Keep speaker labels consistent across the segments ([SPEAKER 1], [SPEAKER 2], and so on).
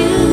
[SPEAKER 1] you.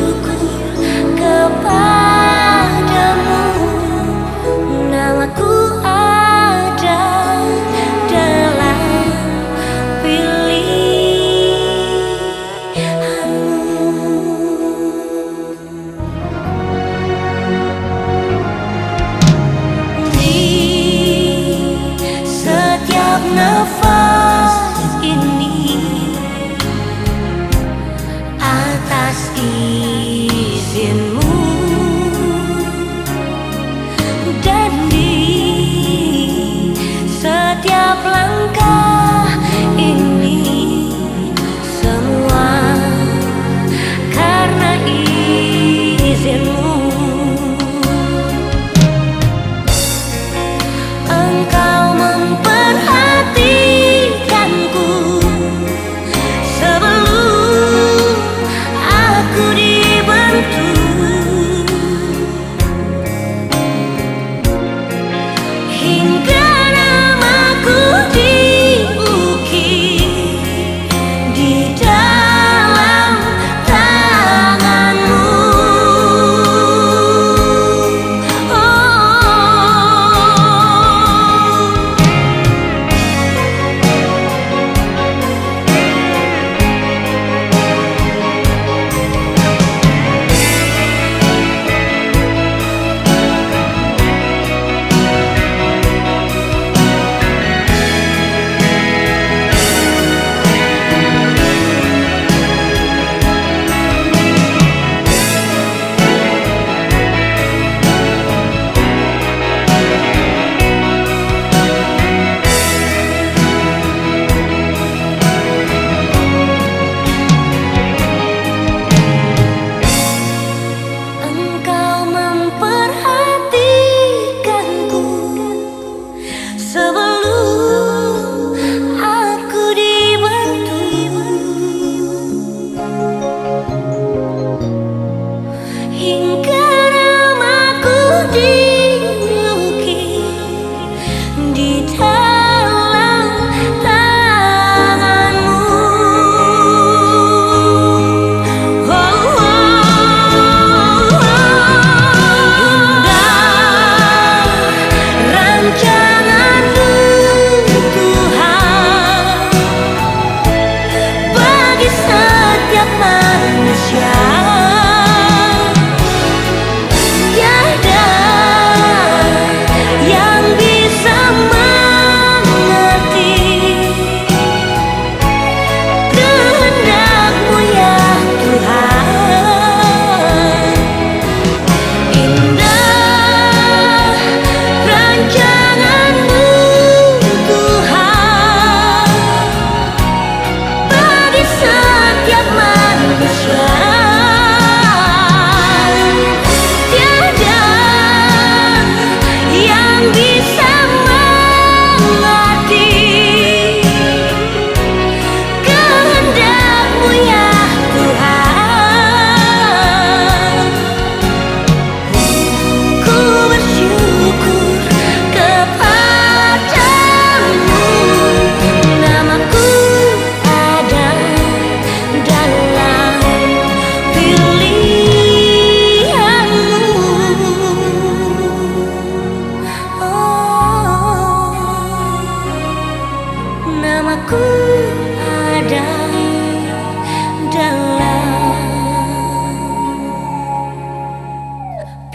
[SPEAKER 1] yeah.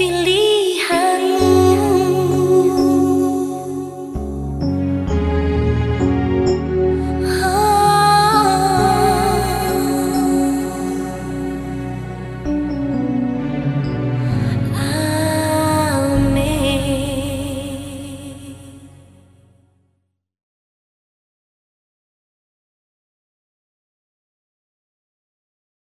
[SPEAKER 1] believe